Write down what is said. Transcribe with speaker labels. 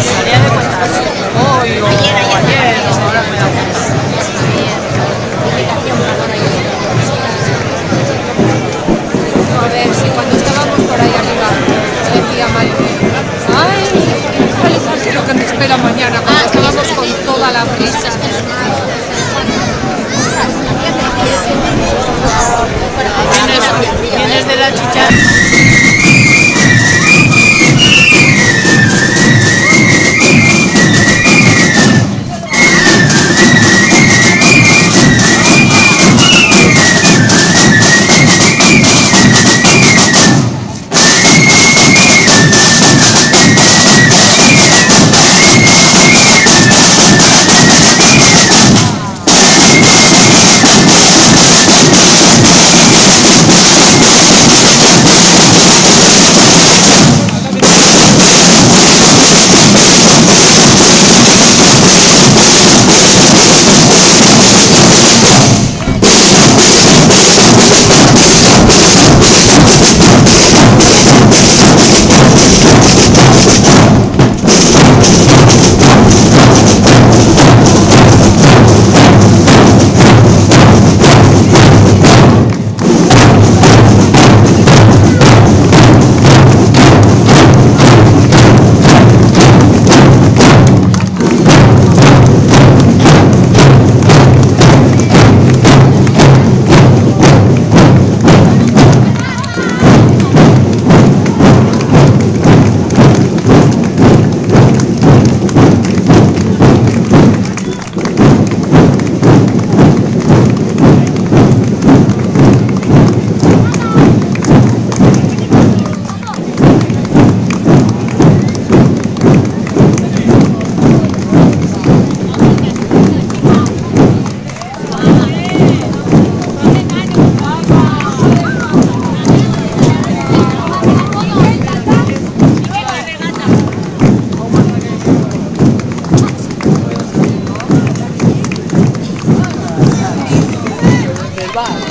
Speaker 1: María de
Speaker 2: f i v